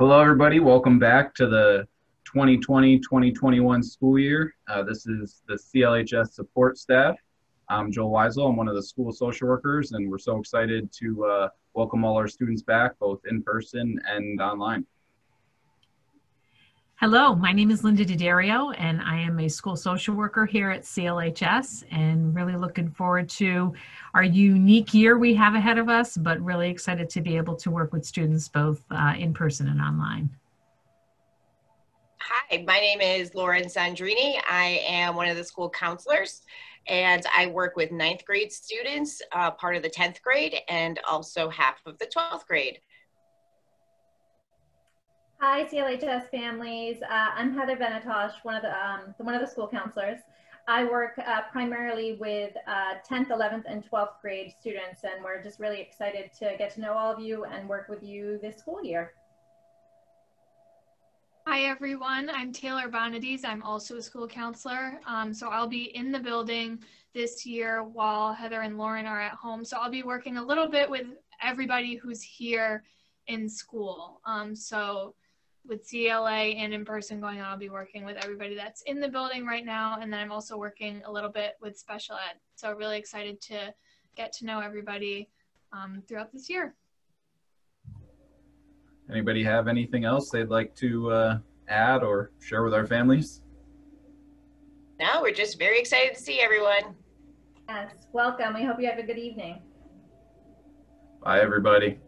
Hello, everybody. Welcome back to the 2020-2021 school year. Uh, this is the CLHS support staff. I'm Joel Weisel. I'm one of the school social workers, and we're so excited to uh, welcome all our students back, both in person and online. Hello, my name is Linda D'Addario, and I am a school social worker here at CLHS, and really looking forward to our unique year we have ahead of us, but really excited to be able to work with students both uh, in person and online. Hi, my name is Lauren Sandrini. I am one of the school counselors and I work with ninth grade students, uh, part of the 10th grade, and also half of the 12th grade. Hi, CLHS families. Uh, I'm Heather Benetosh, one of the um, one of the school counselors. I work uh, primarily with uh, 10th, 11th, and 12th grade students, and we're just really excited to get to know all of you and work with you this school year. Hi everyone, I'm Taylor Bonadies. I'm also a school counselor. Um, so I'll be in the building this year while Heather and Lauren are at home. So I'll be working a little bit with everybody who's here in school. Um, so with CLA and in person going on, I'll be working with everybody that's in the building right now. And then I'm also working a little bit with special ed. So really excited to get to know everybody um, throughout this year. Anybody have anything else they'd like to uh, add or share with our families? No, we're just very excited to see everyone. Yes, welcome. We hope you have a good evening. Bye, everybody. Bye.